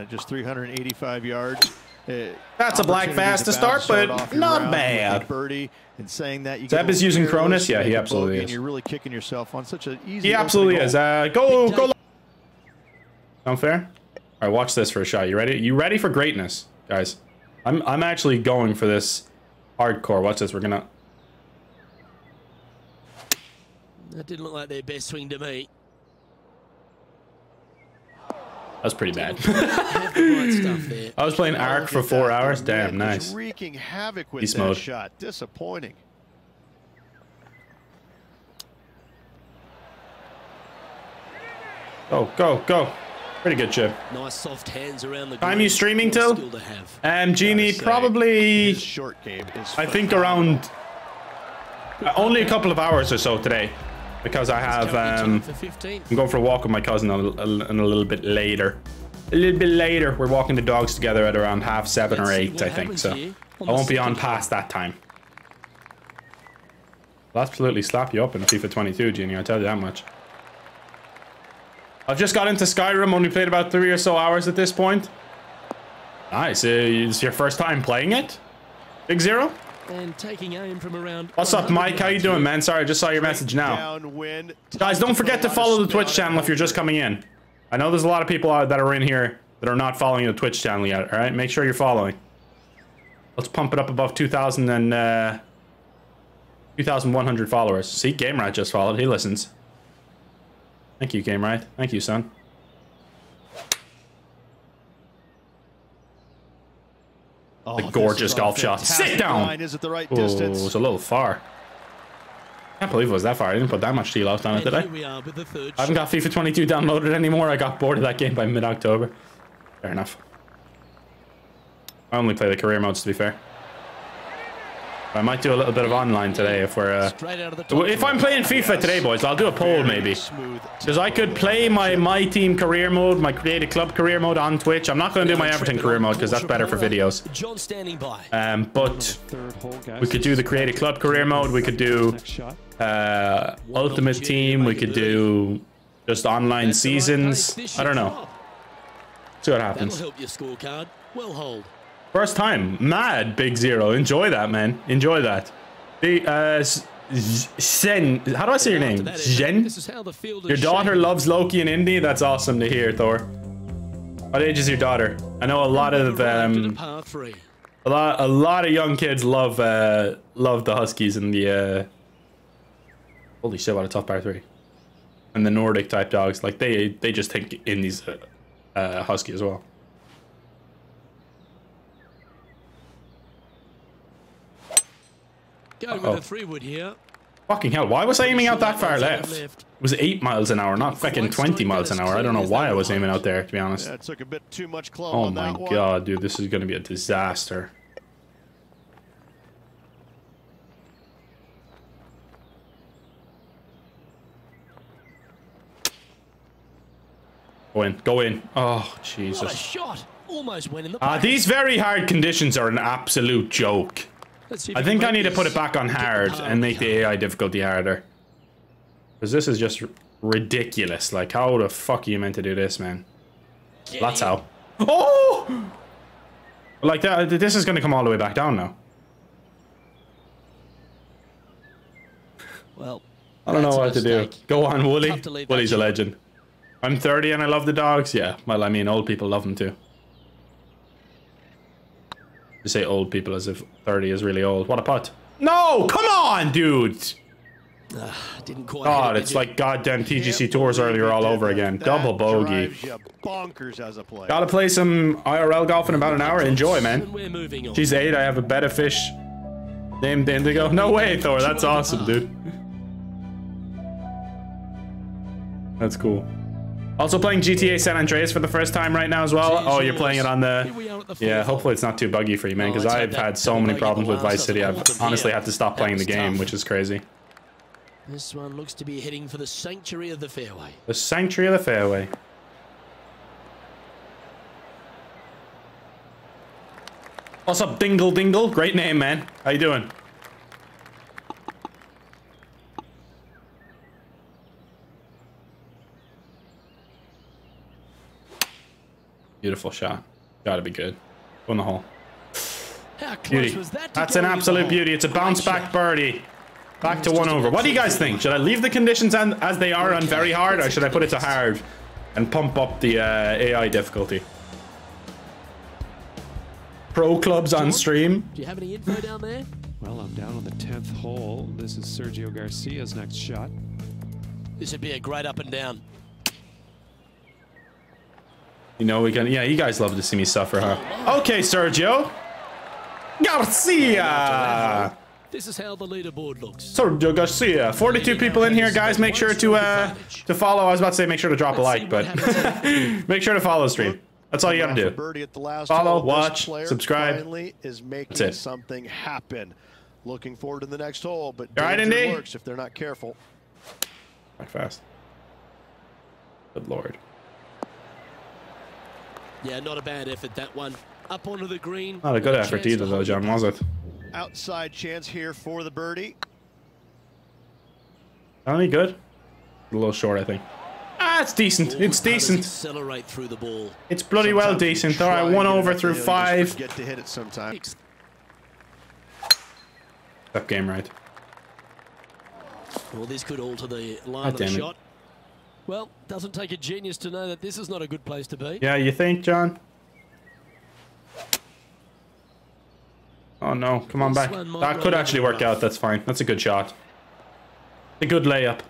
At just 385 yards. Uh, That's a black opportunity fast to start, but off your not bad. a Birdie and saying that you Zeb is using Cronus? Yeah, he absolutely is. You're really kicking yourself on such an easy. He absolutely goal. is. Uh, go, go. Sound fair? All right, watch this for a shot. You ready? You ready for greatness, guys? I'm, I'm actually going for this hardcore. Watch this. We're gonna. That didn't look like their best swing to me. That's pretty bad. Have the right stuff there. I was playing Ark for four hours. Damn, nice. Wreaking havoc with Beast that mode. shot. Disappointing. Go, go, go. Pretty good chip. Nice soft hands around the Time green. you streaming till? skill to have. Um, Genie, probably. Short game is I think around. uh, Only a couple of hours or so today, because I have. Um, tied for 15. I'm going for a walk with my cousin a, a, and a little bit later. A little bit later, we're walking the dogs together at around half seven or Let's see eight, I think. So I won't be on past that time. I'll absolutely slap you up in FIFA 22, Genie. I tell you that much. I've just got into Skyrim. Only played about three or so hours at this point. Nice. Uh, it's your first time playing it, Big Zero. And taking aim from around. What's up, Mike? How you doing, man? Sorry, I just saw your message now. Guys, don't forget to A lot of follow the Twitch channel if you're just coming in. I know there's a lot of people out that are in here that are not following the Twitch channel yet, all right? Make sure you're following. Let's pump it up above 2,000 and, uh, 2,100 followers. See, GameRiot just followed. He listens. Thank you, GameRiot. Thank you, son. Oh, The gorgeous a golf shot. Sit down. Is it the right Oh, distance? it's a little far. I Can't believe it was that far. I didn't put that much teal out on it, did I? we are with the third I haven't got FIFA 22 downloaded anymore. I got bored of that game by mid-October. Fair enough. I only play the career modes, to be fair. I might do a little bit of online today if we're... Uh... Straight out of the top. If I'm playing FIFA today, boys, I'll do a poll, maybe. Smooth. Because I could play my My Team career mode, my Creative Club career mode on Twitch. I'm not going to do my Everton career mode because that's better for videos. John standing by. Um, but Third hole, guys. we could do the Creative Club career mode. We could do uh, Ultimate Team. We could do just online That's the right seasons. I don't know. See what That'll happens. help your scorecard. Well hold. First time. Mad, Big Zero. Enjoy that, man. Enjoy that. The, uh, S- Z- Zen. How do I say your name? Zen? This is how the field is Your daughter loves Loki and Indy? That's awesome to hear, Thor. What age is your daughter? I know a lot of, a um, a lot, a lot of young kids love, uh, love the Huskies and the, uh, holy shit, what a tough par three. And the Nordic type dogs. Like, they, they just think Indy's, uh, uh, Husky as well. Go with Uh-oh. a three wood here. Fucking hell, why was I aiming out that far left? left. It was 8 miles an hour, not fucking 20 miles an hour. I don't know why I was aiming out there, to be honest. That took a bit too much club Oh on my that one. god, dude, this is gonna be a disaster. Go in, go in. Oh, What a Jesus. shot. Almost went in the Uh, these very hard conditions are an absolute joke. Let's see I think I need to put it back on hard oh, and make the. AI difficulty harder. Because this is just ridiculous. Like, how the fuck are you meant to do this, man? That's how. Oh! Like that. This is going to come all the way back down now. Well, I don't know what to do. Go on, Wooly. Tough to leave that Wooly's a legend. I'm 30 and I love the dogs. Yeah. Well, I mean, old people love them too. You say old people as if 30 is really old. What a putt. No! Come on, dude! Ah, didn't quite God, hit it, it's you? like goddamn TGC Can't Tours earlier all over again. Double bogey. drives bonkers as a player. Gotta play some IRL golf in about an hour. Enjoy, man. And we're moving on. She's eight. I have a better fish named Indigo. No way, Thor. That's awesome, dude. That's cool. Also playing GTA San Andreas for the first time right now as well. Oh, you're playing it on the. we are at the Yeah, hopefully it's not too buggy for you, man. Oh, Because let's I've had so many problems with Vice City. I've honestly had to stop playing the game, tough. which is crazy. This one looks to be heading for the sanctuary of the fairway. The Sanctuary of the Fairway. What's up, Dingle Dingle? Great name, man. How you doing? Beautiful shot. Gotta be good. Go in the hole. How close Beauty. was that? That's an going in the absolute beauty. It's a Great bounce back shot. birdie. Back to one over. What do you guys think? Should I leave the conditions an- as they are on very hard, or should I put it to hard and pump up the uh, AI difficulty? Pro clubs on stream. Do you have any info down there? Well, I'm down on the 10th hole. This is Sergio Garcia's next shot. This would be a great up and down. You know we can. Yeah, you guys love to see me suffer, huh? Okay, Sergio Garcia. This is how the leaderboard looks. Sergio Garcia. 42 people in here, guys. Make sure to uh to follow. I was about to say make sure to drop a like, but make sure to follow the stream. That's all you gotta Off a do. Birdie at the last Follow, hole. Watch, player subscribe. Is making That's it. something happen. Looking forward to the next hole, but You all right, danger Indy? lurks if they're not careful. Back fast. Good lord. Yeah, not a bad effort that one. Up onto the green. Not a good Chance effort to either, though, John, was it? Outside chance here for the birdie. Only good? A little short, I think. Ah, it's decent. Ooh, It's decent. Accelerate through the ball. It's bloody well Sometimes you decent. try All right, and one over through there and just five. Get to hit it sometime. Six. That game right. Well, this could alter the line God of the damn it. shot. Well, doesn't take a genius to know that this is not a good place to be. Yeah, you think, John? Oh no, come on back. That could actually work out. That's fine. That's a good shot. A good layup.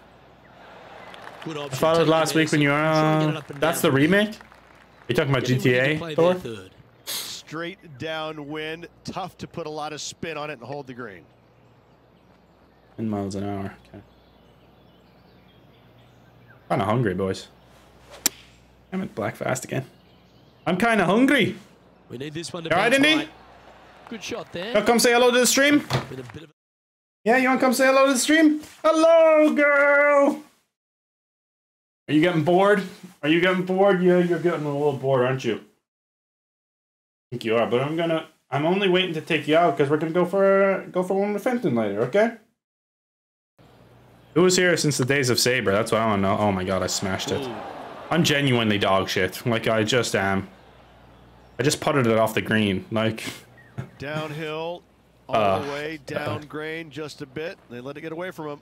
Good. I followed Take last week when you were. Try and get it Uh, that's the down. remake? you talking about Getting ready to GTA, Thor? Straight downwind. Tough to put a lot of spin on it and hold the green. 10 miles an hour. Okay. Kind of hungry, boys. Damn it, black fast again. I'm kind of hungry. We need this one to all right, Indy? right. Good shot there. Come say hello to the stream? Been a bit of a- Yeah, you want to come say hello to the stream? Hello, girl. Are you getting bored? Are you getting bored? Yeah, you're getting a little bored, aren't you? I think you are, but I'm gonna. I'm only waiting to take you out because we're gonna go for go for one with Fenton later. Okay. Who was here since the days of Saber? That's what I want to know. Oh my god, I smashed it. I'm genuinely dog shit. Like I just am. I just putted it off the green. Like Downhill, all Uh, the way, down grain just a bit. They let it get away from him.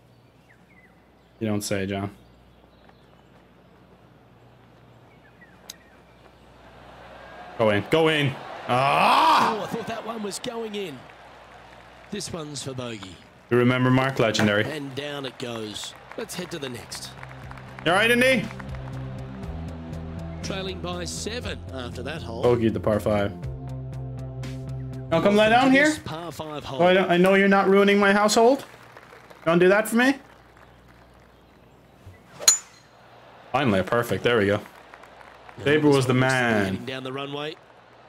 you don't say, John. Go in. Go in. Ah! Oh, I thought that one was going in. This one's for bogey. You remember Mark Legendary? And down it goes. Let's head to the next. You alright, Indy? Trailing by seven after that hole. Bogey the par five. Don't come lie down here. Par five hole. Oh, I, I know you're not ruining my household. Don't do that for me? Finally, a perfect. There we go. Saber was the man. Down the runway.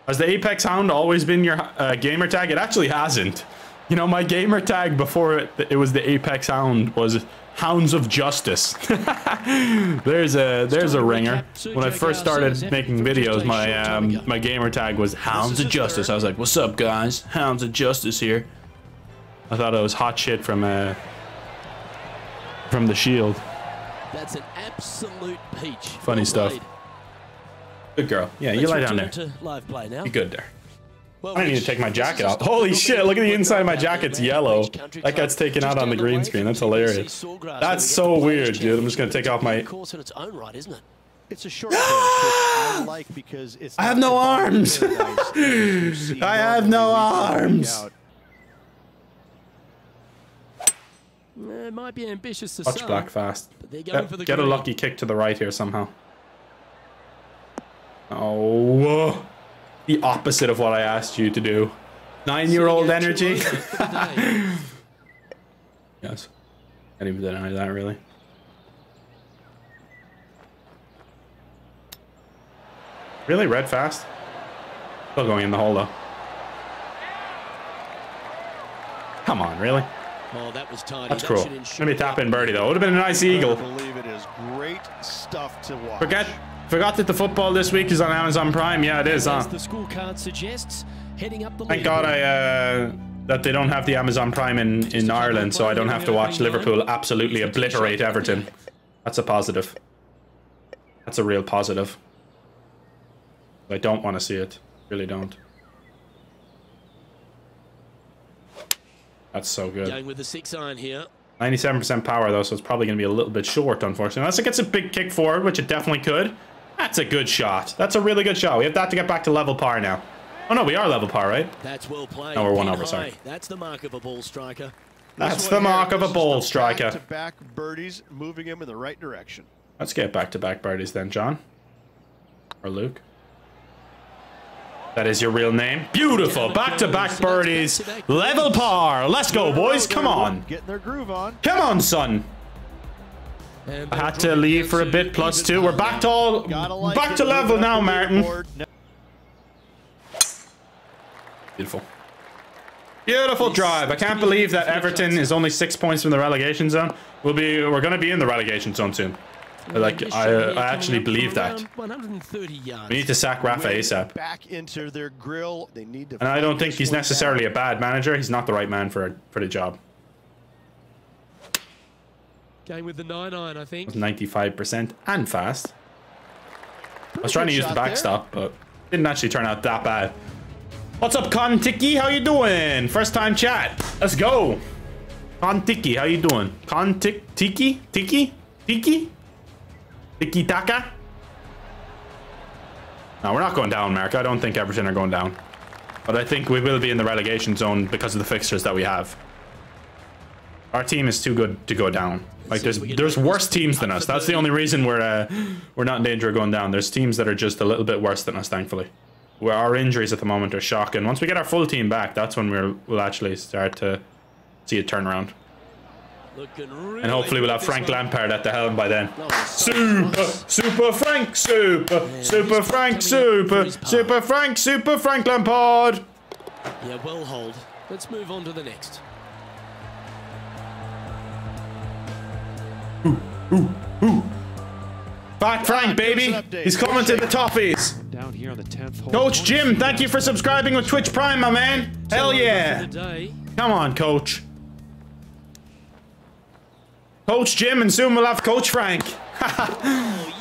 Has the Apex Hound always been your uh, gamer tag? It actually hasn't. You know, my gamer tag before it, it was the Apex Hound was Hounds of Justice. there's a there's a ringer. When I first started making videos, my um, my gamer tag was Hounds of Justice. I was like, "What's up, guys? Hounds of Justice here." I thought it was hot shit from uh from the Shield. That's an absolute peach. Funny stuff. Good girl. Yeah, you Let's lie down there. return to live play now. You good there. Well, I need to Rich, take my jacket is off. Holy shit, look at the inside of my out there, jacket's yellow. That Club. gets taken out on the green screen. That's hilarious. That's so weird, dude. I'm just gonna take off my- Of course, in its own right, isn't it? It's a short course, which I like because it's. I have no the bottom of arms. paradise that you see I have no week in, week arms. Eh, It might be ambitious to Watch some, black fast. but Get, for the get a lucky kick to the right here somehow. Oh, uh, the opposite of what I asked you to do. Nine-year-old energy. two over for the day. yes. Can't even deny that, really. Really, red fast? Still going in the hole though. Come on, really? Oh, that was tidy. That's That cool. should Gonna tap in birdie though. It Would have been a nice eagle. I believe it is great stuff to watch. Forget, forgot that the football this week is on Amazon Prime. Yeah, it is, huh? As the school card suggests, heading up the Thank God I uh, that they don't have the Amazon Prime in in Ireland, so I don't have to watch Liverpool absolutely obliterate Everton. That's a positive. That's a real positive. I don't want to see it. Really don't. That's so good. Going with the six iron here. 97% power though, so it's probably going to be a little bit short, unfortunately. Unless it gets a big kick forward, which it definitely could. That's a good shot. That's a really good shot. We have that to get back to level par now. Oh no, we are level par, right? That's well played. No, we're one Pin over, sorry. That's the mark of a ball striker. That's This the one here, mark of a ball striker. Back-to-back birdies, moving him in the right direction. Let's get back to back birdies then, John. Or Luke. That is your real name. Beautiful. Back to back birdies. Level par. Let's go, boys. Come on. Getting their groove on. Come on, son. And I had to leave for a bit two. We're back to all like back to level now, the Martin. Beautiful. Beautiful drive. I can't believe that Everton is only six points from the relegation zone. We'll be we're gonna be in the relegation zone soon. Like I, I actually believe that. 130 yards. We need to sack Rafa ASAP. Back into their grill. They need to. And I don't think he's necessarily a bad manager. He's not the right man for for the job. Going with the nine iron, I think. 95% and fast. I was trying to use the shot there. backstop, but didn't actually turn out that bad. What's up, Kontiki? How you doing? First time chat. Let's go. Kontiki, how you doing? Con Tik Tiki? Tiki? Tiki? Tiki Taka? No, we're not going down, Mark. I don't think Everton are going down. But I think we will be in the relegation zone because of the fixtures that we have. Our team is too good to go down. Like there's if we can there's worse teams than us. That's the only reason we're uh, we're not in danger of going down. There's teams that are just a little bit worse than us, thankfully. Where our injuries at the moment are shocking. Once we get our full team back, that's when we'll we'll actually start to see a turnaround. And hopefully we'll have Frank. Lampard at the helm by then. No, it's so Super, super Frank, super, super Frank, super, for his par. super Frank, super Frank Lampard. Yeah, well hold. Let's move on to the next. Back Frank, baby. He's coming to the toffees. Down here on the 10th hole. Coach Jim, thank you for subscribing with Twitch Prime, my man. Hell yeah. Come on, Coach. Coach Jim, and soon we'll have Coach Frank.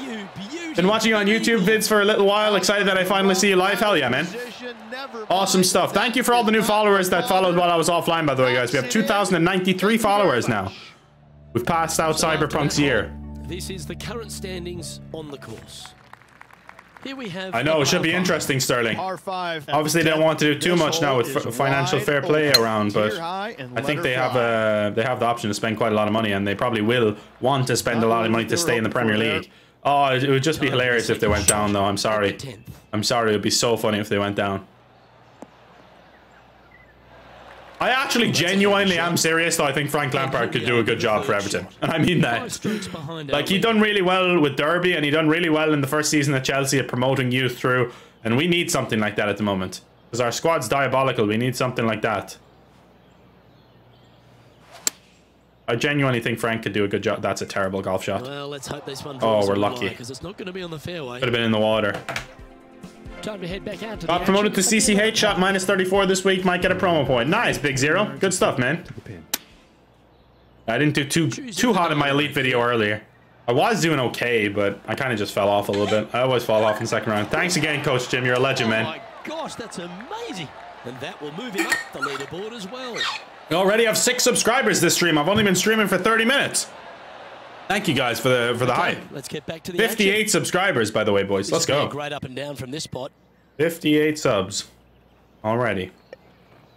You. Been watching on YouTube vids for a little while. Excited that I finally see you live. Hell yeah, man. Awesome stuff. Thank you for all the new followers that followed while I was offline, by the way, guys. We have 2,093 followers now. We've passed out Cyberpunk's year. This is the current standings on the course. Here we have. I know, it should be five. interesting, Sterling. Par five. Obviously, they don't want to do too much now with f- financial fair play around, but Tier high and I think they her have fly. uh, they have the option to spend quite a lot of money, and they probably will want to spend a lot of money to stay in the Premier League. Oh, it would just be hilarious if they went down, though. I'm sorry. I'm sorry. It would be so funny if they went down. I actually genuinely am serious, though. I think Frank Lampard could do a good job for Everton, and I mean that. Like he done really well with Derby, and he done really well in the first season at Chelsea at promoting youth through. And we need something like that at the moment because our squad's diabolical. We need something like that. I genuinely think Frank could do a good job. That's a terrible golf shot. Well, let's hope this one. Oh, we're lucky. because it's not going to be on the fairway. Could have been in the water. Time to head back out to Got the promoted to action. CCH shot minus 34 this week. Might get a promo point. Nice, Big Zero. Good stuff, man. I didn't do too too hot in my elite video earlier. I was doing okay, but I kind of just fell off a little bit. I always fall off in the second round. Thanks again, Coach Jim. You're a legend, Oh man. my gosh, that's amazing. And that will move him up the leaderboard as well. We already have six subscribers this stream. I've only been streaming for 30 minutes. Thank you guys for the for the hype. Let's get back to the 58 action. subscribers, by the way, boys. Let's go. Right up and down from this spot. 58 subs. Alrighty.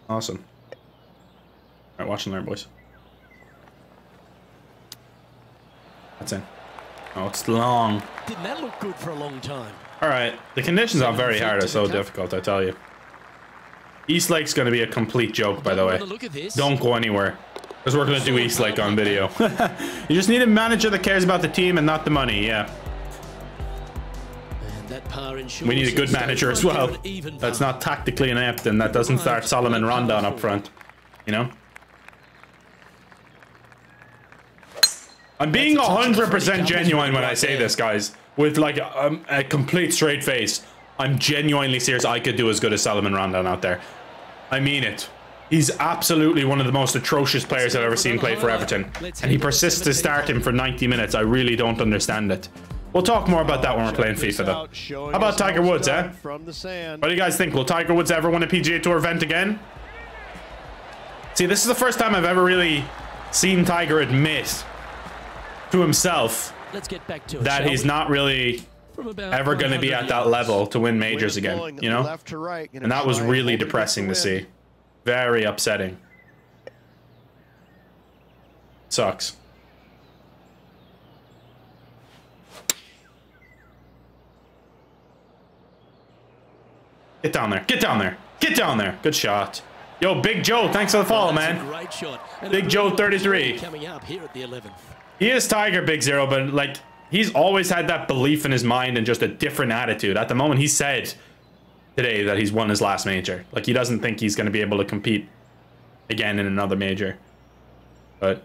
Awesome. Alright, watch and learn, boys. That's in. Oh, it's long. Didn't that look good for a long time? Alright, the conditions on very hard are so difficult, I tell you. East Lake's gonna be a complete joke, by the way. wanna Look at this. Don't go anywhere. Because we're gonna do East Lake on video. you just need a manager that cares about the team and not the money, yeah. And that par ensures We need a good manager as well. there at even That's not tactically inept and that doesn't start Solomon Rondon up front. You know? I'm being a 100% genuine when I say this, guys. With like a, a complete straight face. I'm genuinely serious. I could do as good as Solomon Rondon out there. I mean it. He's absolutely one of the most atrocious players I've ever seen play for Everton. And he persists to start him for 90 minutes. I really don't understand it. We'll talk more about that when we're playing FIFA, though. How about Tiger Woods, eh? From the sand. What do you guys think? Will Tiger Woods ever win a PGA Tour event again? See, this is the first time I've ever really seen Tiger admit to himself Let's get back to that shall he's we? not really ever going to be at that level to win majors again, you know? Left to right. And that was really depressing to see. Very upsetting. Sucks. Get down there. Get down there. Get down there. Good shot. Yo, Big Joe, thanks for the follow, man. Great shot. Big Joe, 33. Coming up here at the 11th. He is Tiger Big Zero, but like he's always had that belief in his mind and just a different attitude. At the moment, he said today that he's won his last major. Like he doesn't think he's going to be able to compete again in another major. But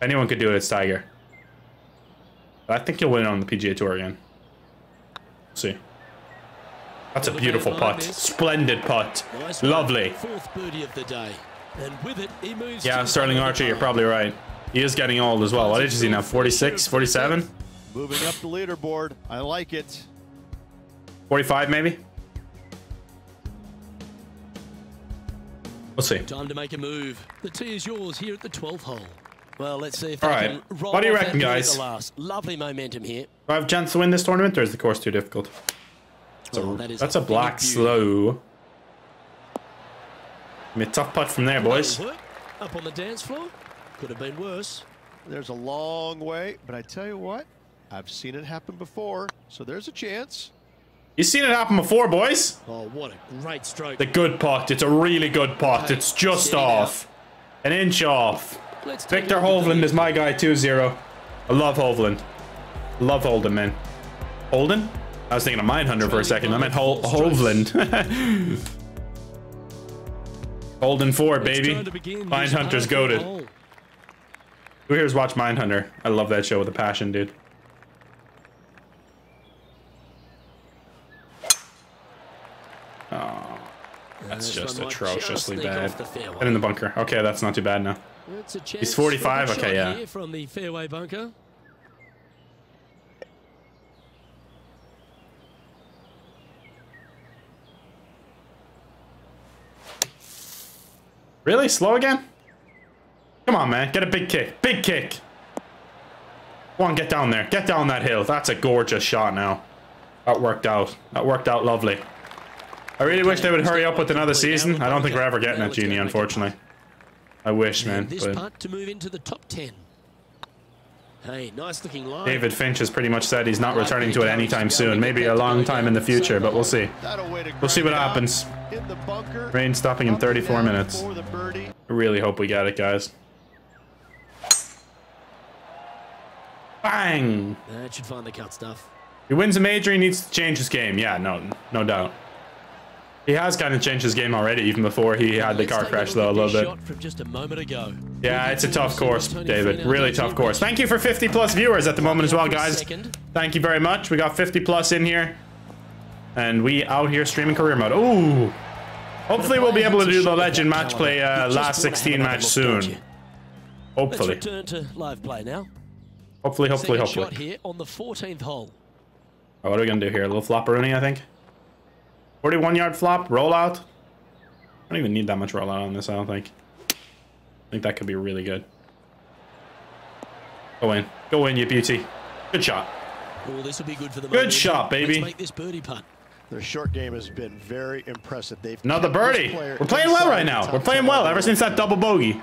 anyone could do it, it's Tiger. But I think he'll win on the PGA Tour again. see. That's a beautiful putt. Splendid putt. Lovely. Fourth birdie of the day. And with it, he moves Yeah, Sterling Archer, you're probably right. He is getting old as well. What age is he now? 46, 47? Moving up the leaderboard. I like it. 45 maybe? We'll see. Time to make a move. The tee is yours here at the 12th hole. Well, let's see if All they right. can roll What do you off that reckon, lead at guys? The last. Lovely momentum here. Do I have a chance to win this tournament, or is the course too difficult? That's a, Oh, that is that's a big black view. slow. I mean, tough putt from there, boys. Up on the dance floor. Could have been worse. There's a long way, but I tell you what, I've seen it happen before, so there's a chance. You've seen it happen before, boys. Oh, what a great stroke. The good putt. It's a really good putt. It's just off. An inch off. Let's Victor a look at the Hovland is my guy, 2-0. I love Hovland. Love Holden, man. Holden? I was thinking of Mindhunter for a second. I meant Hol Hovland. Holden 4, baby. time to begin this Mindhunter's goaded. Who here's watch Mindhunter? I love that show with a passion, dude. That's just atrociously just bad. off the fairway. And in the bunker. Okay, that's not too bad now. Chance 45? for a good Okay, yeah. From the fairway bunker. Really? Slow again? Come on, man. Get a big kick. Big kick. Go on, get down there. Get down that hill. That's a gorgeous shot now. That worked out. That worked out lovely. I really wish they would hurry up with another season. I don't think we're ever getting it, Genie, unfortunately. I wish, man. This to move into the top 10. Hey, nice looking line. David Finch has pretty much said he's not returning to it anytime soon. Maybe a long time in the future, but we'll see. That'll way to We'll see what grind it out. happens. In the bunker. Rain stopping in 34 minutes. For the birdie. I really hope we get it, guys. Bang! That should find the cut stuff. He wins a major, he needs to change his game. Yeah, no, no doubt. He has kind of changed his game already, even before he had the car crash, though, a little bit. From just a moment ago. Yeah, it's a tough course, David. Really tough course. Thank you for 50 plus viewers at the moment as well, guys. Thank you very much. We got 50 plus in here. And we out here streaming career mode. Ooh! Hopefully we'll be able to do the legend match play uh, last 16 match soon. Let's Hopefully. return to live play now. Hopefully, hopefully, hopefully. shot here on the 14th hole. What are we gonna do here? A little flopperoonie, I think. 41 yard flop, rollout. I don't even need that much rollout on this, I don't think. I think that could be really good. Go in. Go in, you beauty. Good shot. Oh, this will be good for the Good shot, baby. Let's make this birdie putt. Their short game has been very impressive. They've Another birdie. We're playing well right now. We're playing well ever since that double bogey.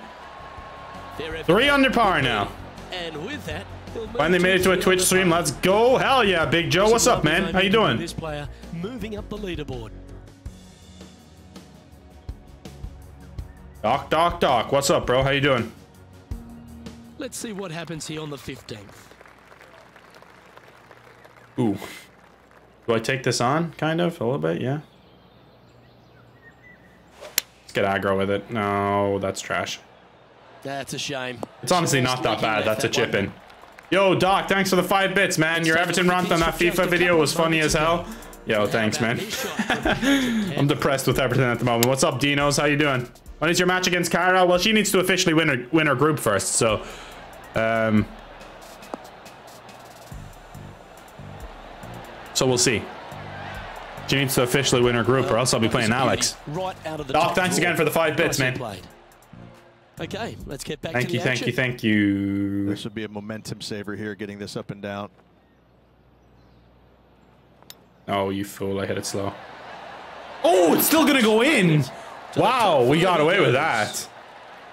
Three under par now. And with that, Finally made it to a Twitch stream. Let's go. Hell yeah, Big Joe. What's up, man? How you momentum with doing? Moving up the leaderboard. Doc, Doc, Doc. What's up, bro? How you doing? Let's see what happens here on the 15th. Ooh. Do I take this on? Kind of, a little bit, yeah. Let's get aggro with it. No, that's trash. That's a shame. It's honestly not that bad. That's a chip in. Yo, Doc, thanks for the five bits, man. Your Everton rant on that FIFA video was funny as hell. Yo, thanks, man. about this shot from Patrick I'm depressed with everything at the moment. What's up, Dinos? How you doing? When is your match against Cara? Well, she needs to officially win her win her group first. So, um, So we'll see. She needs to officially win her group, or else I'll be playing Alex. Right out of the Doc, thanks again for the five bits, man. played. Okay, let's get back Thank to you, the thank action. you, thank you. This would be a momentum saver here, getting this up and down. Oh, you fool! I hit it slow. Oh, it's still gonna go in. Wow, we got away with that.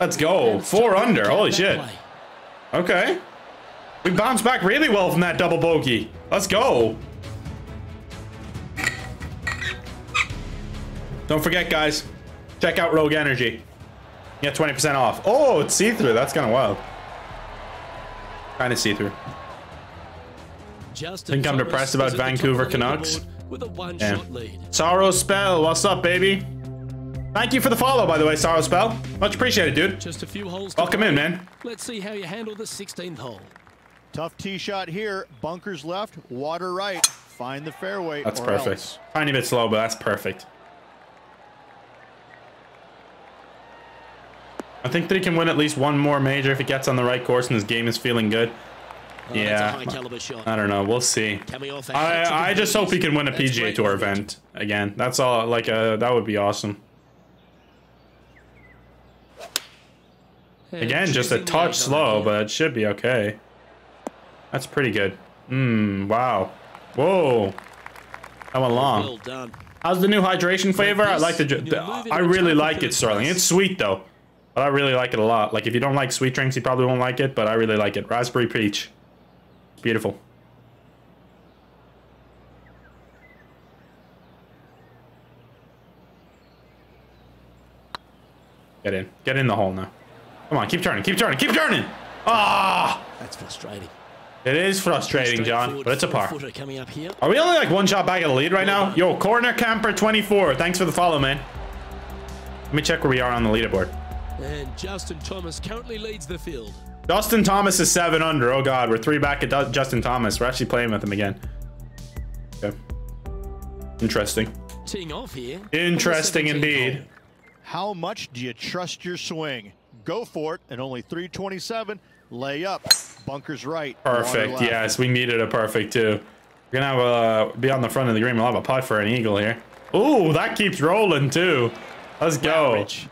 Let's go. Four under. Holy shit. Okay. We bounced back really well from that double bogey. Let's go. Don't forget, guys. Check out Rogue Energy. You get 20% off. Oh, it's see-through. That's kind of wild. Kind of see-through. Justin Think I'm depressed about at the top Vancouver Canucks? leaderboard With a Yeah. one-shot lead. Sorrow Spell, what's up, baby? Thank you for the follow, by the way, Sorrow Spell. Much appreciated, dude. Just a few holes. to Welcome go. in, man. Let's see how you handle the 16th hole. Tough tee shot here. Bunkers left, water right. Find the fairway. That's or perfect. else. Tiny bit slow, but that's perfect. I think that he can win at least one more major if he gets on the right course and his game is feeling good. Oh, Yeah. That's a high caliber shot. I don't know. We'll see. Coming off a I I just hope he can win a PGA Tour event again. That's all. Like, uh, that would be awesome. Again, just a touch slow, but it should be okay. That's pretty good. Mmm. Wow. Whoa. That went long. How's the new hydration flavor? I like the. the you'll move into I really like it, Sterling. It's sweet though, but I really like it a lot. Like if you don't like sweet drinks, you probably won't like it, but I really like it. Raspberry peach, beautiful. Get in, get in the hole now. Come on, keep turning, keep turning, keep turning. Ah, That's frustrating. it is frustrating, John, but it's a par. coming up here. Are we only like one shot back of the lead right now? Yo, corner camper 24. Thanks for the follow, man. Let me check where we are on the leaderboard. And Justin Thomas currently leads the field. Justin Thomas is seven under. Oh god, we're three back at Du- Justin Thomas. We're actually playing with him again. Okay. Interesting. Teeing off here. Interesting on the 17th indeed. How much do you trust your swing? Go for it. And only 327. Lay up. Bunkers right. Perfect. Yes, we needed a perfect too. We're gonna have a be on the front of the green. We'll have a putt for an eagle here. Ooh, that keeps rolling too. Let's go. Rich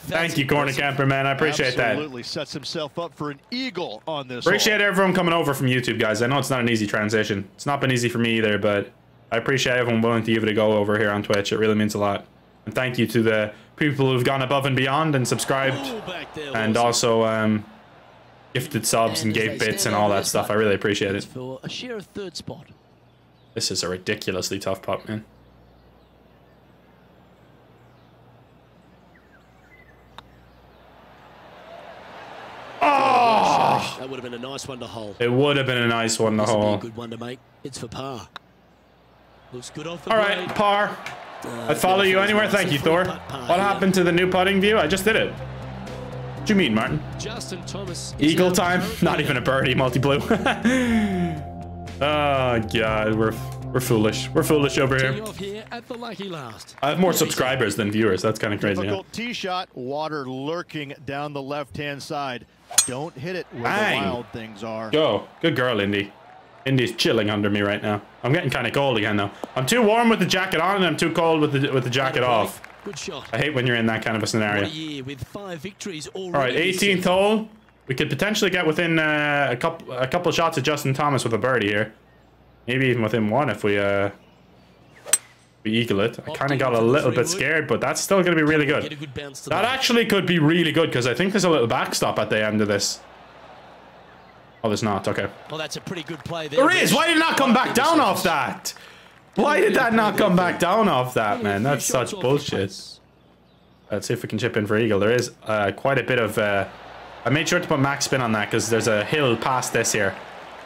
Thank That's you, corner camper man. I appreciate that. absolutely sets himself up for an eagle on this. Appreciate hole. everyone coming over from YouTube, guys. I know it's not an easy transition. It's not been easy for me either, but I appreciate everyone willing to give it a go over here on Twitch. It really means a lot. And thank you to the people who've gone above and beyond and subscribed and also um, gifted subs and And gave bits and all that stuff. I really appreciate it. For a share of third spot. This is a ridiculously tough putt, man. Oh! That would have been a nice one to hold. It would have been a nice one to This would be a hold. good one to make. It's for par. Looks good off the All blade. par. Uh, I'd follow you anywhere. Thank you, Thor. What happened to the new putting view? I just did it. What do you mean, Martin? Justin Thomas. Eagle time? Not even a birdie, multi-blue. oh, God, we're, we're foolish. We're foolish over here. here at the lucky last. I have more subscribers than viewers. That's kind of crazy. huh? Difficult tee shot. Water lurking down the left-hand side. Don't hit it where Bang. the wild things are. Go. Good girl, Indy. Indy's chilling under me right now. I'm getting kind of cold again, though. I'm too warm with the jacket on, and I'm too cold with the with the jacket off. Good shot. I hate when you're in that kind of a scenario. a year with five victories already. All right, 18th hole. We could potentially get within uh, a couple a couple shots of Justin Thomas with a birdie here. Maybe even within one if we uh we eagle it. I kind of got a little bit scared, but that's still going to be really good. good bounce to That actually could be really good because I think there's a little backstop at the end of this. Oh, there's not. Okay. Oh, that's a pretty good play there. There is. Why did it not come back down off that? Why did that not come back down off that, man? That's such bullshit. Let's see if we can chip in for eagle. There is uh, quite a bit of. Uh, I made sure to put max spin on that because there's a hill past this here,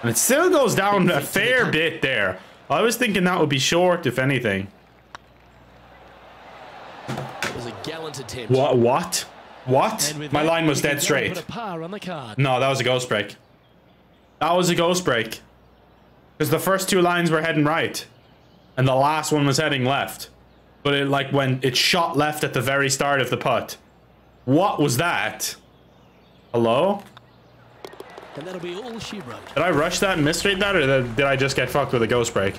and it still goes down a fair bit there. I was thinking that would be short, if anything. It was a gallant attempt. What? What? What? My line was dead straight. Put a par on the card. No, that was a ghost break. That was a ghost break. Because the first two lines were heading right. And the last one was heading left. But it like when it shot left at the very start of the putt. What was that? Hello? And that'll be all she wrote. Did I rush that and misread that or did did I just get fucked with a ghost break?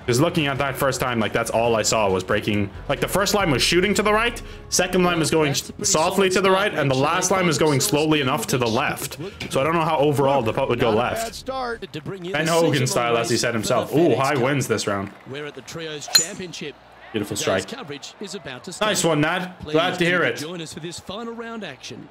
Because looking at that first time, like that's all I saw was breaking. Like the first line was shooting to the right, second line was going softly to the right, and the last line was going slowly enough to the left. So I don't know how overall the putt would go Not a bad left. start. To bring you Ben Hogan style, as he said himself. the Ooh, high wins this round. We're at the Trios Championship. Beautiful strike. coverage is about to start. Nice one, Nat. Glad to hear it. Join us for this final round action.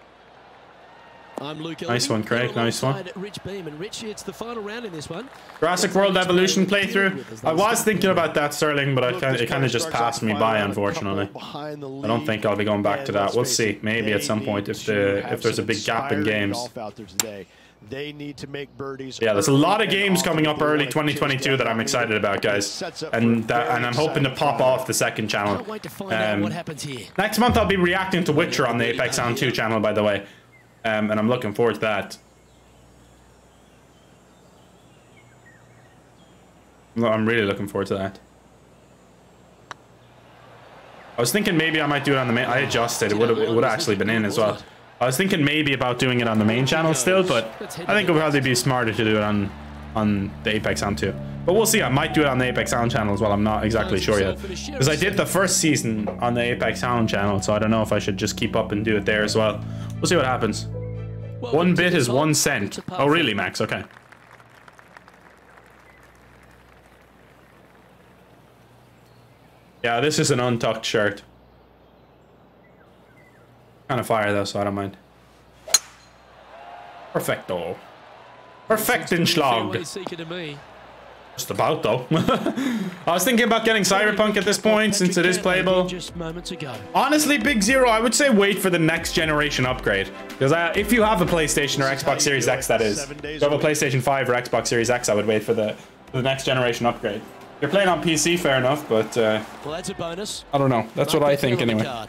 I'm Luke. Nice one, Craig. Nice one. Rich Beem and Rich. It's the final round in this one. Jurassic World Evolution playthrough. I was thinking about that, Sterling, but I kind it kind of just passed me by, unfortunately. I don't think I'll be going back to that. We'll see. Maybe at some point if the if there's a big gap in games. golf out there today. They need to make birdies. Yeah, there's a lot of games coming up early 2022 that I'm excited about, guys, sets up for a and that, and I'm hoping to pop off the second channel. Can't wait to find out Um, what happens here. Next month I'll be reacting to Witcher on the Apex Hound 2 channel, by the way, um, and I'm looking forward to that. I'm really looking forward to that. I was thinking maybe I might do it on the main. I adjusted. It would have it would actually been in as well. I was thinking maybe about doing it on the main channel still, but I think it would probably be smarter to do it on on the Apex Hound 2. But we'll see. I might do it on the Apex Hound channel as well. I'm not exactly sure yet. Because I did the first season on the Apex Hound channel, so I don't know if I should just keep up and do it there as well. We'll see what happens. One bit is one cent. Oh, really. Max? Okay. Yeah, this is an untucked shirt. Kind of fire though, so I don't mind. Perfecto. Perfectenschlag. Fairway seeker to me. Just about though. I was thinking about getting Cyberpunk at this point since it is playable. Just moments ago. Honestly, Big Zero, I would say wait for the next generation upgrade. Because if you have a PlayStation or Xbox Series X, that is. If you have a PlayStation 5 or Xbox Series X, I would wait for the, for the next generation upgrade. If you're playing on PC, fair enough, but uh, Well, that's a bonus. I don't know. That's what I think anyway.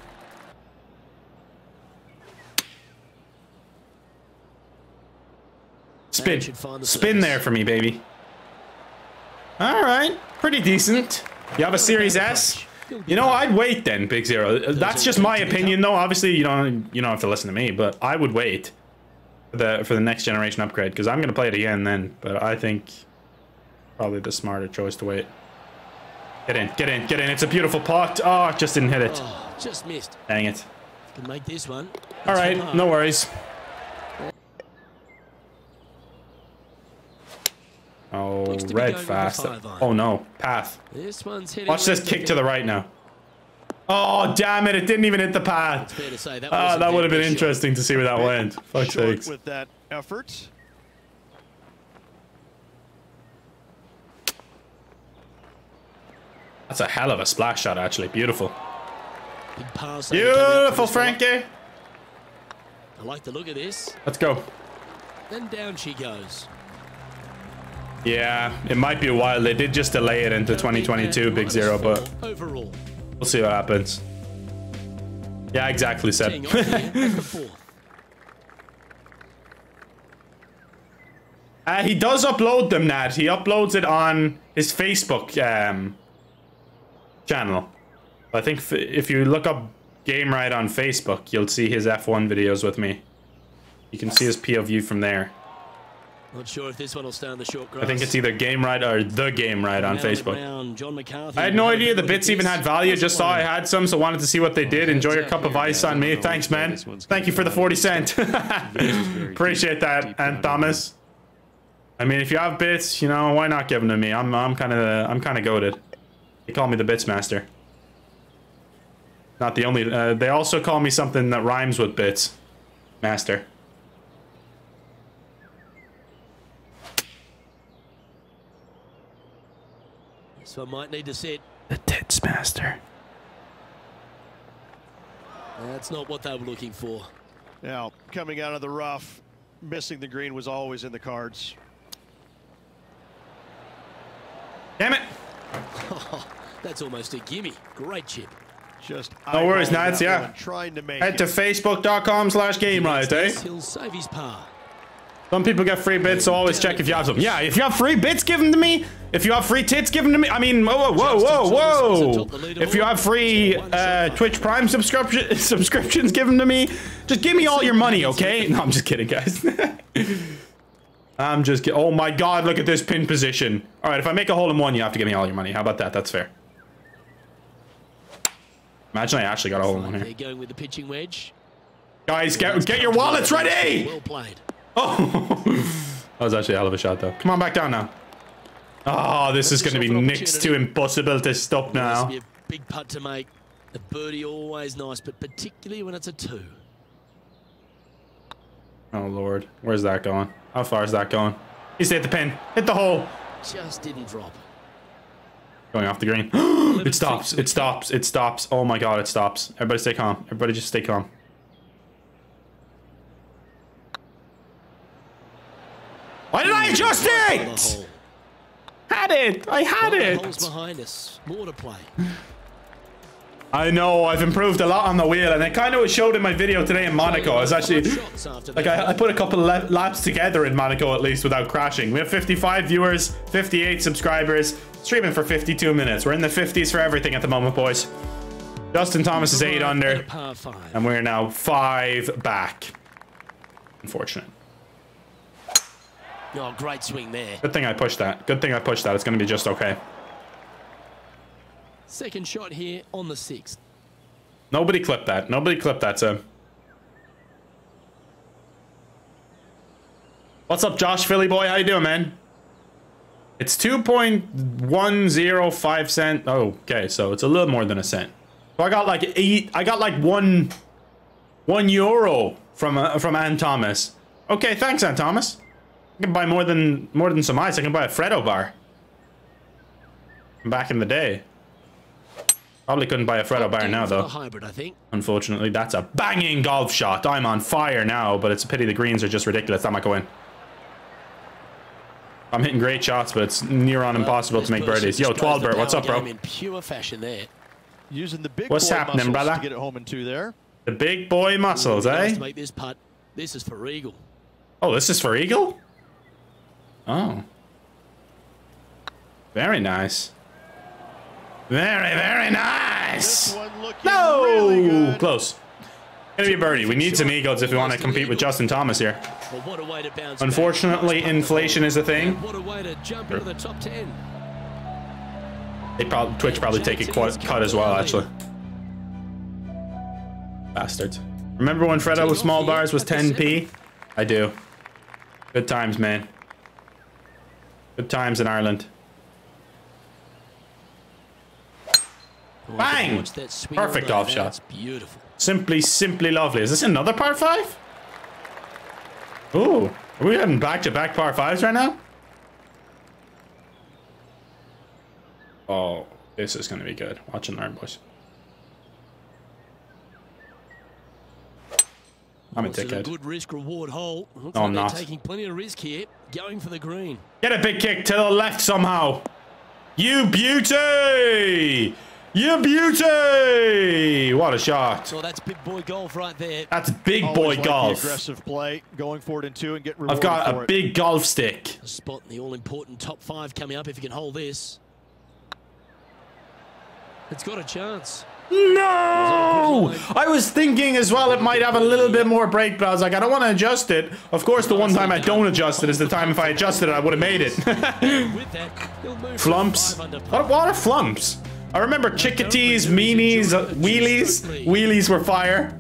Spin. should find the Spin there for me, baby. All right. Pretty decent. You have a Series S? You know, I'd wait then, Big Zero. That's just my opinion, though. Obviously, you don't you don't have to listen to me, but I would wait for the for the next generation upgrade because I'm gonna play it again then. But I think probably the smarter choice to wait. Get in, get in, get in. It's a beautiful pot. Oh, just didn't hit it. Oh, just missed. Dang it. Can make this one. All right, no worries. Oh, Looks to be red going with the fast. Oh no, path. This one's heading. Watch this kick to the right now. Oh, damn it. It didn't even hit the path. Say that. Ah, that would have been good interesting to see where that went. Fuck sakes. with that effort. That's a hell of a splash shot, actually. Beautiful. Big pass there coming up Beautiful, from the spot. Frankie. I like the look of this. Let's go. Then down she goes. Yeah, it might be a while. They did just delay it into 2022, Big Zero, but overall, we'll see what happens. Yeah, exactly, Seb. off here at the fourth. Uh, he does upload them, Nat. He uploads it on his Facebook um, channel. I think f- if you look up GameRiot on Facebook, you'll see his F1 videos with me. You can see his POV from there. Not sure if this one will stay on the short grass. I think it's either GameRiot or The GameRiot on Round Facebook. round, John McCarthy I had no will have a idea the bits even had value. That's Just saw. I had some, so wanted to see what they did. Enjoy your cup of ice on me. Thanks, man. Thank you for the 40 cent. Appreciate that, and Thomas. I mean, if you have bits, you know, why not give them to me? I'm, I'm kind of, I'm kind of goaded. They call me the bits master. Not the only. Uh, they also call me something that rhymes with bits, master. So might need to sit. The tits master. That's not what they were looking for. Now, coming out of the rough, missing the green was always in the cards. Damn it! That's almost a gimme. Great chip. Just No worries, eyeballing Nats, that yeah. Trying to make Head to facebook.com slash game right, eh? He'll save his par. Some people get free bits, so always check if you have them. Yeah, if you have free bits, give them to me. If you have free tits, give them to me. I mean, whoa, whoa, whoa, whoa. If you have free uh, Twitch Prime subscription subscriptions, give them to me. Just give me all your money, okay? No, I'm just kidding, guys. I'm just ki- Oh my god, look at this pin position. All right, if I make a hole in one, you have to give me all your money. How about that? That's fair. Imagine I actually got a hole in one here. going with the pitching wedge. Guys, get, get your wallets ready! Well played. Oh, that was actually a hell of a shot, though. Come on, back down now. Oh, this is going to be next to impossible to stop now. be a big putt to make. A birdie always nice, but particularly when it's a two. Oh, Lord. Where's that going? How far is that going? He's hit the pin. Hit the hole. Just didn't drop. Going off the green. it stops. It stops. It stops. Oh, my God, it stops. Everybody stay calm. Everybody just stay calm. Why did I adjust it? Had it. I had it. hole's behind us. More to play. I know. I've improved a lot on the wheel, and it kind of showed in my video today in Monaco. It's actually Five shots after like. I, I put a couple la- laps together in Monaco at least without crashing. We have 55 viewers, 58 subscribers, streaming for 52 minutes. We're in the 50s for everything at the moment, boys. Justin Thomas is eight under, and we're now five back. Unfortunate. Oh, great swing there. Good thing I pushed that. Good thing I pushed that. It's going to be just okay. Second shot here on the sixth. Nobody clipped that. Nobody clipped that, Sam. What's up, Josh Philly boy? How you doing, man? It's 2.105 cent. Oh, okay, so it's a little more than a cent. So I got like eight. I got like one, one euro from uh, from Ann Thomas. Okay, thanks, Ann Thomas. I can buy more than more than some ice. I can buy a Freddo bar. Back in the day. Probably couldn't buy a Freddo bar now for the though. hybrid, I think. Unfortunately, that's a banging golf shot. I'm on fire now, but it's a pity the greens are just ridiculous. That might go in. I'm hitting great shots, but it's near on impossible to make birdies. Yo, displays the what's up, bro? game In pure fashion there. Using the big What's boy happening, muscles brother? to get it home in two there. The big boy muscles, Nice eh? to make this putt. This is for eagle. Oh, this is for Eagle? Oh. Very nice. Very, very nice. This one looking No! really. Close. Gonna be a birdie. We need some Eagles if we want to compete with Justin Thomas here. Well, what a way to bounce Unfortunately, back. Nice putt inflation is a thing. What a way to jump into the top ten. They probably Twitch probably take a qu- cut as well, actually. Bastards. Remember when Freddo with small bars was 10p? I do. Good times, man. Good times in Ireland. Bang! watch that swing Perfect off shot. That's beautiful. Simply, simply lovely. Is this another par five? Ooh, are we having back-to-back par fives right now? Oh, this is gonna be good. Watch and learn, boys. I'm a This is a good risk reward hole. Looks No, like I'm not. taking plenty of risk here. Going for the green. Get a big kick to the left somehow. You beauty! You beauty! What a shot. Well, that's big boy golf right there. That's big Always boy like golf. aggressive play, going for it in two and get I've got a it. big golf stick. A spot in the all-important top five coming up if you can hold this. It's got a chance. No! I was thinking as well it might have a little bit more break, but I was like, I don't want to adjust it. Of course, the one time I don't adjust it is the time if I adjusted it, I would have made it. With that, he'll move to flumps. What, what are flumps? I remember chickatees, meanies, wheelies. Wheelies were fire.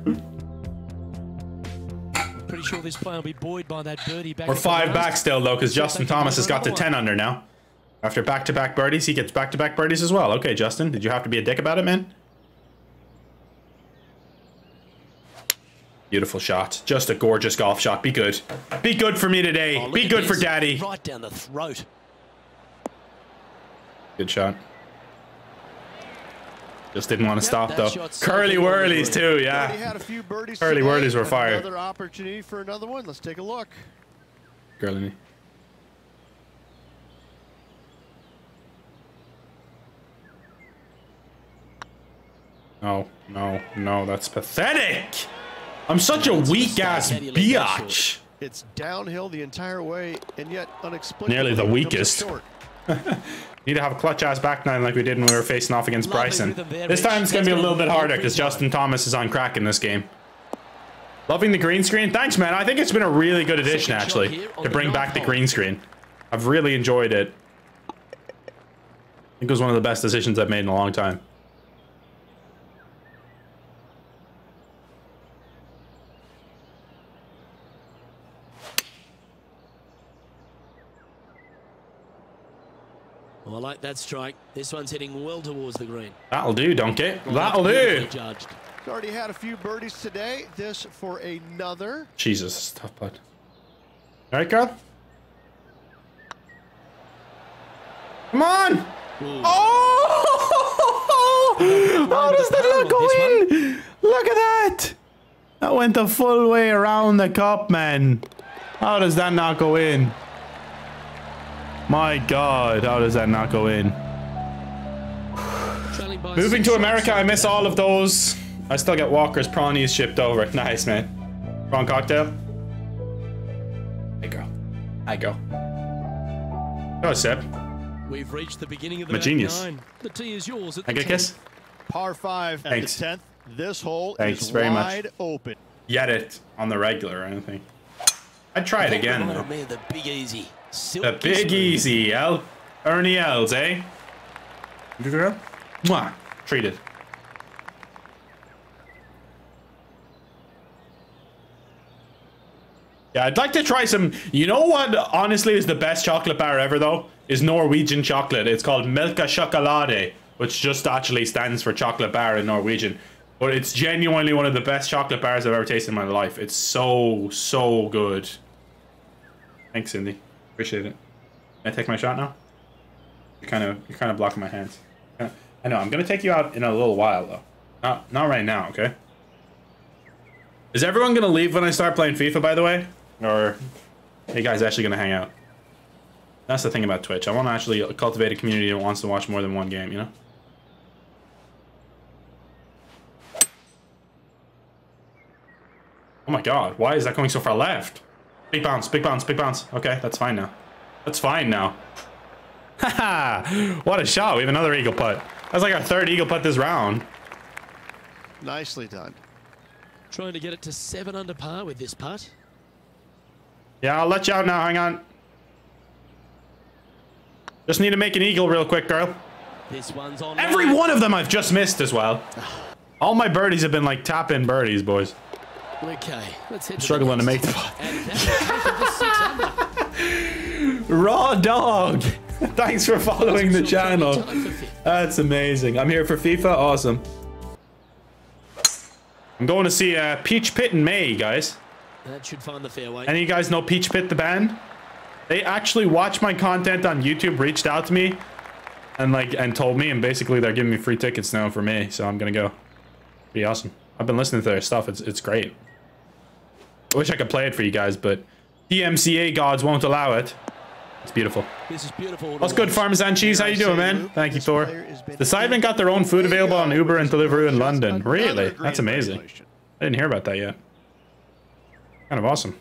Pretty sure this play will be buoyed by that birdie back. We're five back still, though, because Justin Thomas has got to 10 under now. After back-to-back birdies, he gets back-to-back birdies as well. Okay, Justin, did you have to be a dick about it, man? Beautiful shot. Just a gorgeous golf shot. Be good. Be good for me today. Oh, Be good for daddy. Right down the throat. Good shot. Just didn't want to Yep, stop though. Curly so whirlies too, yeah. had a few birdies Early today. were fire. Another opportunity for another one. Let's take a look. Girly. No, no, no, that's pathetic. I'm such a weak ass How do you leave that biatch. It's downhill the entire way, and yet unexplicably Nearly the it comes up weakest. Need to have a clutch ass back nine like we did when we were facing off against Bryson. This time it's gonna be a little bit harder because. Justin Thomas is on crack in this game. Loving the green screen. Thanks, man. I think it's been a really good addition, actually, to bring back the green screen. I've really enjoyed it. I think it was one of the best decisions I've made in a long time. Like that strike. This one's heading well towards the green. That'll do, donkey. That'll do. Judged. He's already had a few birdies today. This for another. Jesus, this tough putt. All right, girl. Come on! Oh! How does that not go in? Look at that! That went the full way around the cup, man. How does that not go in? My God, how does that not go in? Moving to. America, I miss all of those. I still get Walker's prawnies shipped over. Nice, man. Wrong cocktail. Hey, girl. Hi, girl. Go, Seb. We've reached the beginning of the I'm a genius. nine. The tee is yours at I the get a kiss? Par five at the 10th. This hole Thanks is very much. wide open. Yet it on the regular or anything. I'd try it again, though. the big easy. The big smooth. easy, L. Ernie Els, eh? Good girl? Mwah. Treated. Yeah, I'd like to try some. You know what? Honestly, is the best chocolate bar ever though. Is Norwegian chocolate. It's called Melka Chocolade, which just actually stands for chocolate bar in Norwegian. But it's genuinely one of the best chocolate bars I've ever tasted in my life. It's so so good. Thanks, Cindy. Appreciate it. Can I take my shot now? You're kind of you're kind of blocking my hands. I know. I'm gonna take you out in a little while though. Not not right now. Okay. Is everyone gonna leave when I start playing FIFA? By the way, or are you guys actually gonna hang out? That's the thing about Twitch. I want to actually cultivate a community that wants to watch more than one game. You know. Oh my god, why is that going so far left? Big bounce, big bounce, big bounce. Okay, that's fine now. That's fine now. Haha! what a shot. We have another eagle putt. That's like our third eagle putt this round. Nicely done. Trying to get it to seven under par with this putt. Yeah, I'll let you out now. Hang on. Just need to make an eagle real quick, girl. This one's on. Every one of them I've just missed as well. All my birdies have been like tap in birdies, boys. Okay, let's head Struggling to make the putt. And that will take us to six under. Raw dog. Thanks for following the channel. Time for fifth. That's amazing. I'm here for FIFA. Awesome. I'm going to see uh, Peach Pit in May, guys. That should find the fairway. Any of you guys know Peach Pit the band? They actually watch my content on YouTube, reached out to me, and like and told me, and basically they're giving me free tickets now for May, so I'm gonna go. Be awesome. I've been listening to their stuff. It's it's great. I wish I could play it for you guys, but DMCA gods won't allow it. It's beautiful. This is beautiful. What's good, watch. Parmesan cheese? How you doing, man? Thank you, Thor. The Sidemen got their own food available on Uber and Deliveroo in London. Really? That's amazing. I didn't hear about that yet. Kind of awesome.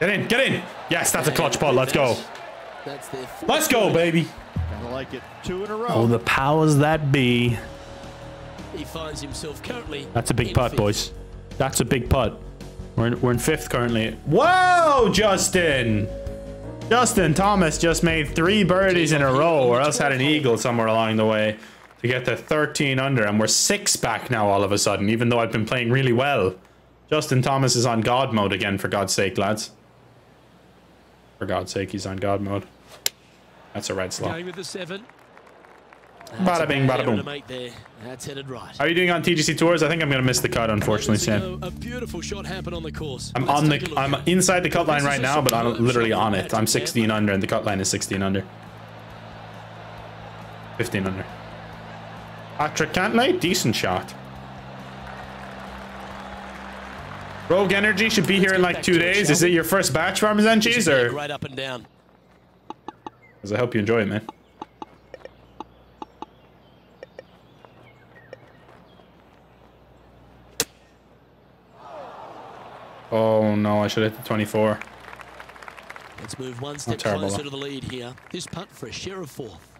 Get in, get in. Yes, that's a clutch pot. Let's go. That's their fourth Let's go, baby. Gotta like it. Two in a row. Oh, the powers that be. He finds himself currently. That's a big putt, fifth. boys. That's a big putt. We're in, we're in fifth currently. Whoa, Justin! Justin Thomas just made three birdies in a row, or else had an eagle somewhere along the way to get to 13 under, and we're six back now all of a sudden, even though I've been playing really well. Justin Thomas is on God mode again, for God's sake, lads. For God's sake, he's on God mode. That's a red slot. Going with the seven. Bada bing, bada boom. That's headed right. How are you doing on TGC Tours? I think I'm going to miss the cut, unfortunately, Sam. A, beautiful shot happened on the course. I'm on the I'm inside the cut line right now, but I'm literally on it. I'm 16 under and the cut line is 16 under. 15 under. Patrick Cantlay, decent shot. Rogue Energy should be here in like two days. Is it your first batch Parmesan cheese or? Great up and down. 'Cause I hope you enjoy it, man. Oh no, I should have hit the 24. Let's move one step closer to the lead here. This putt for a share of fourth.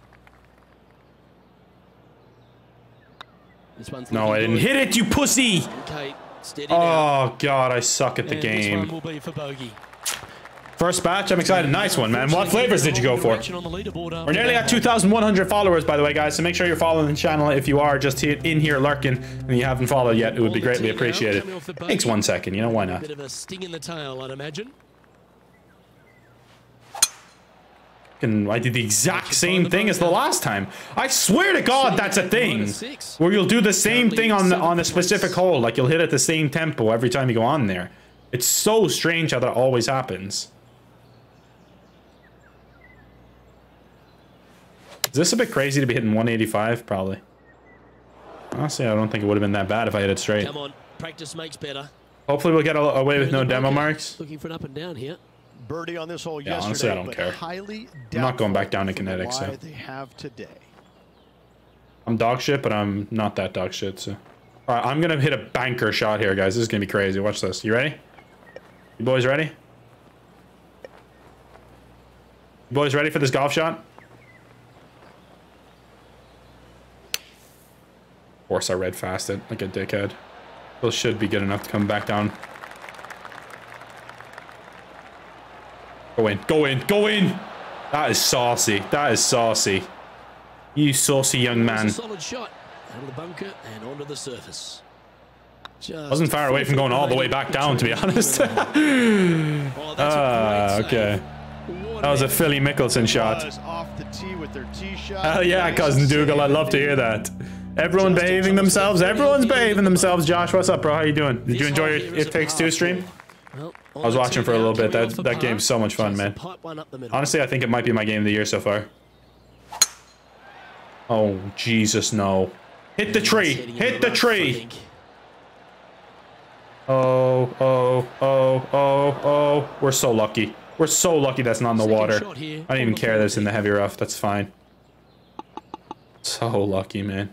This one's No, I didn't good. hit it, you pussy! Okay, steady oh, now. Oh, God, I suck at the And this one game. will be for bogey. First batch, I'm excited. Nice one, man. What flavors did you go for? Direction on the leaderboard after We're nearly at 2,100 followers, by the way, guys. So make sure you're following the channel. If you are just here, in here lurking and you haven't followed yet, it would be greatly appreciated. Takes one second, you know why not? Bit of a sting in the tail, I'd imagine. And I did the exact same thing as the last time. I swear to God, that's a thing. Where you'll do the same thing on the, on a specific hole, like you'll hit at the same tempo every time you go on there. It's so strange how that always happens. Is this a bit crazy to be hitting 185? Probably. Honestly, I don't think it would have been that bad if I hit it straight. Come on, practice makes better. Hopefully we'll get away with no demo marks. Looking for an up and down here. Birdie on this hole Yeah, yesterday, honestly, I don't care. Highly I'm not going back down to for the kinetic, so. they have today. I'm dog shit, but I'm not that dog shit, so. Alright, I'm gonna hit a banker shot here, guys. This is gonna be crazy. Watch this. You ready? You boys ready? You boys ready for this golf shot? Course I read fast it, like a dickhead. Those should be good enough to come back down. Go in, go in, go in! That is saucy. That is saucy. You saucy young man. solid shot. Out of the bunker and onto the surface. Just Wasn't far away from going all the way back down, to be honest. Oh, Ah, okay. That was a Philly Mickelson shot. Was off the tee with their tee shot. Hell yeah, cousin Dougal. I'd love to hear that. Everyone behaving themselves. Everyone's behaving themselves. Josh, what's up, bro? How you doing? Did you enjoy your It Takes Two stream? Well, I was watching for a little bit. That that game's game's so much fun, man. Honestly, I think it might be my game of the year so far. Oh, Jesus, no. Hit the tree. Hit the tree. Oh, oh, oh, oh, oh. We're so lucky. We're so lucky that's not in the water. I don't even on the care that's in the heavy rough. That's fine. So lucky, man.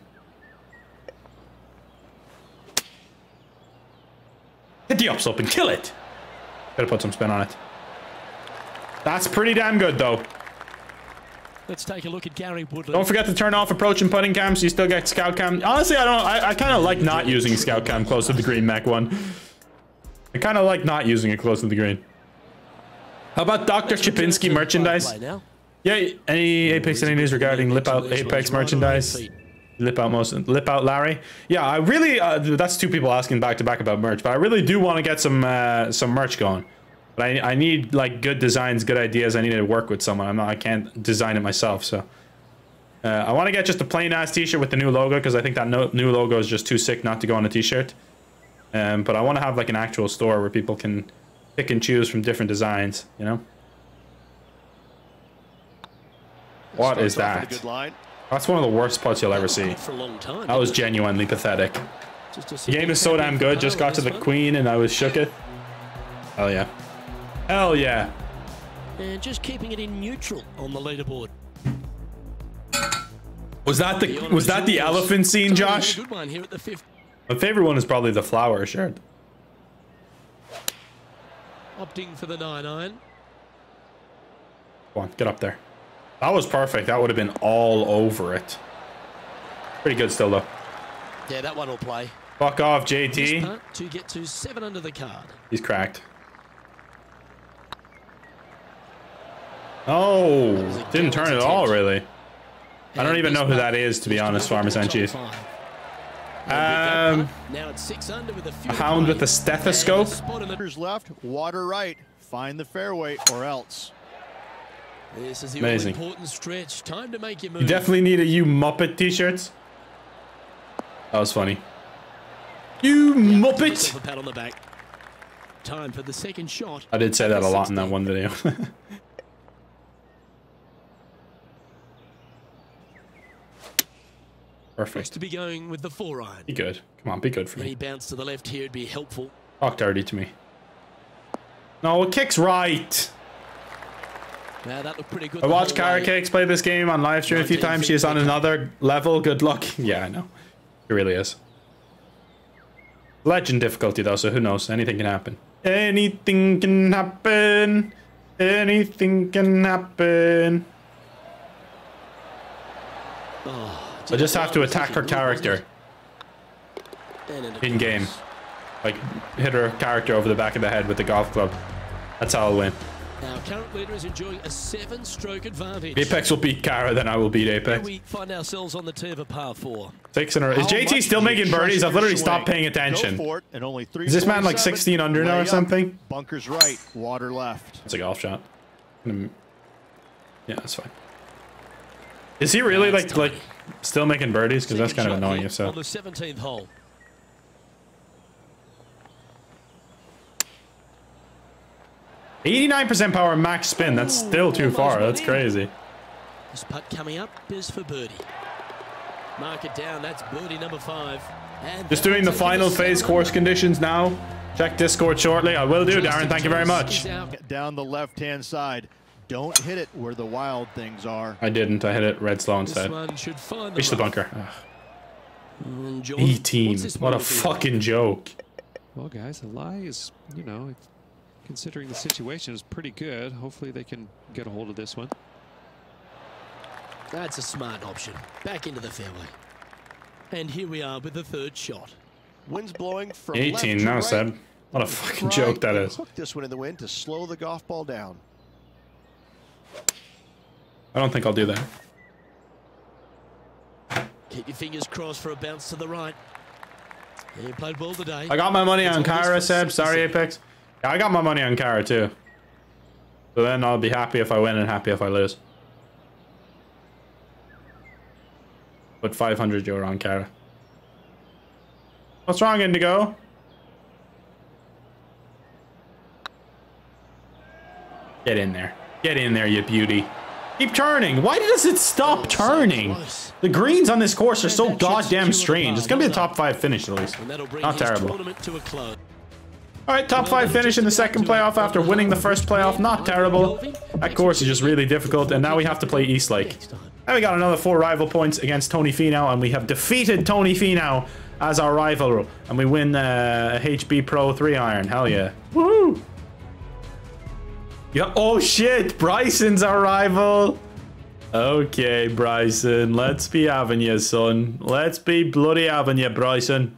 Hit the upslope and kill it. Gotta put some spin on it. That's pretty damn good, though. Let's take a look at Gary Woodland. Don't forget to turn off approach and putting cam so you still get scout cam. Honestly, I don't. I, I kind of like not using scout cam close to the green mech one. I kind of like not using it close to the green. How about Dr. Let's return to Chipinski merchandise? Yeah, any Apex any news regarding Lip Out Apex merchandise? Lip out most lip out Larry. Yeah, I really uh, that's two people asking back to back about merch, but I really do want to get some uh, some merch going. But I I need like good designs, good ideas. I need to work with someone. I'm not I can't design it myself, so uh, I want to get just a plain ass t-shirt with the new logo because I think that no, new logo is just too sick not to go on a t-shirt. Um, but I want to have like an actual store where people can pick and choose from different designs, you know? What Starts is off with a that? That's one of the worst putts you'll ever see. For a long time, That was genuinely pathetic. The game is so damn good. Just got to the queen and I was shook it. Hell yeah. Hell yeah. And just keeping it in neutral on the leaderboard. Was that the was that the elephant scene, Josh? a good one here at the fifth. My favorite one is probably the flower shirt. Opting for the 9-iron. Come on, get up there. That was perfect. That would have been all over it. Pretty good still though. Yeah, that one will play. Fuck off, JT. putt to get to seven under the card. He's cracked. Oh, didn't turn at all, attempt. really. I don't even know who that is, to be honest, make it Farmers and Chief. five. And with that Um, now it's six under with a few to Hound with a stethoscope? And a spot in the- left, water right. Find the fairway or else. This is the Amazing. all-important stretch. Time to make your move. You definitely need a You Muppet t-shirts. That was funny. You Give Muppet! a pat on the back. Time for the second shot. I did say that a lot in that one video. Looks Perfect. to be going with the four iron. Be good. Come on, be good for Any me. bounce to the left here would be helpful. Talk dirty to me. No, it kicks right. Now that looked pretty good. I watched whole Kara. Cakes play this game on live stream a few times. feet She's on another level. Good luck. Yeah, I know. It really is. Legend difficulty though, so who knows? Anything can happen. Anything can happen. Anything can happen. Oh, I just have to attack her character. it? And into in game. Like hit her character over the back of the head with the golf club. That's how I'll win. Our current leader is enjoying a seven-stroke advantage. Apex will beat Kara, then I will beat Here Apex. we find ourselves on the tee of a par four. Six in a row. Is JT still making birdies? I've literally swing? stopped paying attention. it, and only Is this man like 16 under now or Lay up. something? Bunkers right, water left. It's a golf shot. Yeah, that's fine. Is he really That's like like still making birdies? Because that's kind of annoying here so. On the 17th hole. Eighty-nine percent power max spin. That's still too far. That's crazy. This putt coming up is for birdie. Mark it down. That's birdie number five. And Just doing the final us phase course under. conditions now. Check Discord shortly. I will do, Darren. Thank you very much. Down the left-hand side. Don't hit it where the wild things are. I didn't. I hit it red slow This instead. one should find Reach the bunker. Ugh. Mm, 18. What a fucking joke. Well, guys, the lie is, you know, considering the situation is pretty good. Hopefully they can get a hold of this one. That's a smart option. Back into the fairway. And here we are with the third shot. Winds blowing from 18 left to now, right. Seb. What a fucking Try joke that is. Hook this one in the wind to slow the golf ball down. I don't think I'll do that. Keep your fingers crossed for a bounce to the right. Yeah, you played well today. I got my money It's on almost Kara, Seb. Sorry, Apex. Yeah, I got my money on Kara too. So then I'll be happy if I win and happy if I lose. Put 500 euro on Kara. What's wrong, Indigo? Get in there. Get in there, you beauty. Keep turning. Why does it stop turning? The greens on this course are so goddamn strange. It's gonna be a top five finish at least. And that'll bring Not terrible. Tournament to a close. All right, top five finish in the second playoff after winning the first playoff. Not terrible. That course is just really difficult, and now we have to play East Lake. And we got another four rival points against Tony Finau, and we have defeated Tony Finau as our rival, and we win uh, HB Pro 3 iron. Hell yeah. Woo! Yeah, oh shit, Bryson's our rival. Okay, Bryson, let's be having you, son. Let's be bloody having you, Bryson.